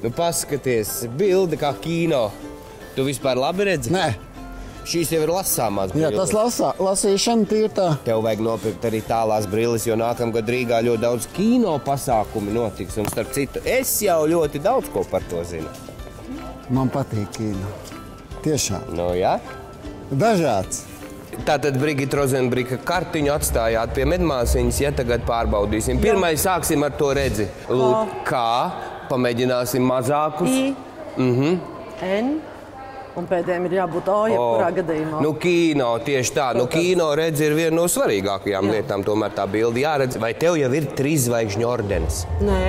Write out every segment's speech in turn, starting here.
Nu, paskaties, bilde kā kino. Tu vispār labi redzi? Nē, Šīs jau ir lasāmās jā, brilles. tas lasā, lasīšana tīri tā. Tev vajag nopirkt arī tālās brilles, jo nākamgad Rīgā ļoti daudz kino pasākumu notiks. Un starp citu, es jau ļoti daudz ko par to zinu. Man patīk kino. Tiešām. Nu, jā. Dažāds. Tātad Brigita Rozenbrika kartiņu atstājāt pie medmāsiņas, ja tagad pārbaudīsim. Pirmais sāksim ar to redzi. Lūk, kā pamēģināsim mazākus. I, N, un pēdējiem ir jābūt O, jebkurā gadījumā. Nu, kino tieši tā. Nu, kino redzi ir viena no svarīgākajām Jā. lietām. Tomēr tā bilde jāredz. Vai tev jau ir trīs zvaigžņu ordenis? Nē,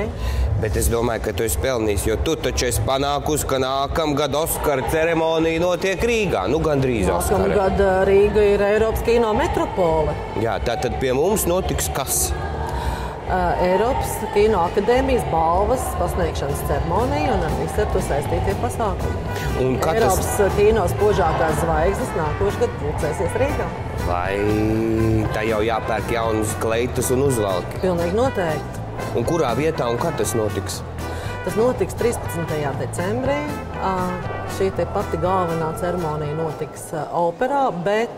Bet es domāju, ka tu esi pelnījis, jo tu taču esi panākusi, ka nākamgad Oskara ceremonija notiek Rīgā. Nu, gandrīz Oskara. nākamgad ā, Rīga ir Eiropas kino metropole. Jā, tā tad pie mums notiks kas? Ā, Eiropas kino akadēmijas balvas pasniegšanas ceremonija un ar visu ar to saistītie pasākumi. Un kā tas- Eiropas ā, kino spožākās zvaigznes nākošais gads pulcēsies Rīgā. Vai tā jau jāpērk jaunas kleitas un uzvalki? Pilnīgi noteikti. Un kurā vietā un kad tas notiks? Tas notiks 13. decembrī. Ā, Šī te pati galvenā ceremonija notiks operā, bet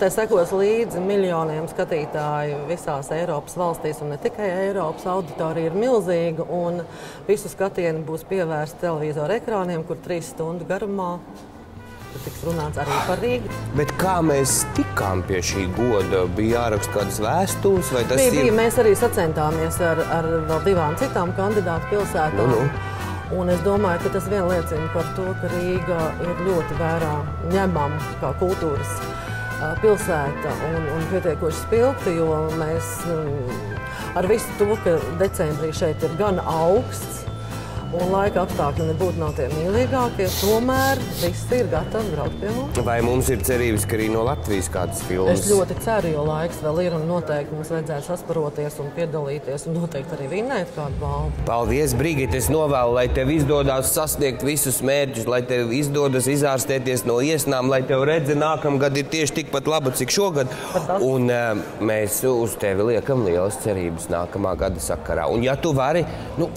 tā sekos līdzi miljoniem skatītāju visās Eiropas valstīs, un ne tikai Eiropas auditorija ir milzīga. un Visu skatienu būs pievērsta televizora ekrāniem, kur trīs stundu garumā tiks runāts arī par Rīgu. Bet kā mēs tikām pie šī goda? Bija jāraksta kādas vēstules, vai tas Bija, bija, ir? mēs arī sacentāmies ar, ar vēl divām citām kandidātu pilsētām. Nu, nu. Un es domāju, ka tas vien liecina par to, ka Rīga ir ļoti vērā ņemama kā kultūras pilsēta un, un pietiekoši spilgta, jo mēs ar visu to, ka decembrī šeit ir gan augsts un laika apstākļi nebūtu nav tie mīļākie, tomēr visi ir gatavi braukt pie mums. Vai mums ir cerības, ka arī no Latvijas kādas filmas? Es ļoti ceru, jo laiks vēl ir un noteikti mums vajadzētu sasparoties un piedalīties un noteikti arī vinnēt kādu balvu. Paldies, Brigita. Es novēlu, lai tev izdodas sasniegt visus mērķus, lai tev izdodas izārstēties no iesnām, lai tev redzi nākamgad ir tieši tikpat laba, cik šogad. Un uh, mēs uz tevi liekam lielas cerības nākamā gada sakarā. Un ja tu vari, nu,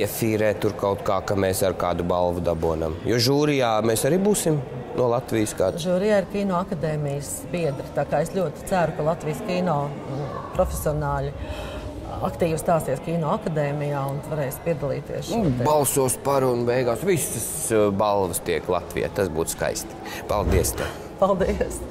iefīrēt tur kaut kā, ka mēs ar kādu balvu dabonam. Jo žūrijā mēs arī būsim no Latvijas kāds. Žūrijā ir kino akadēmijas biedri. Tā kā es ļoti ceru, ka Latvijas kino mm, profesionāļi aktīvi stāsies kino akadēmijā un varēs piedalīties. Balsos par un beigās visas uh, balvas tiek Latvijā. Tas būtu skaisti. Paldies! Tev. Paldies!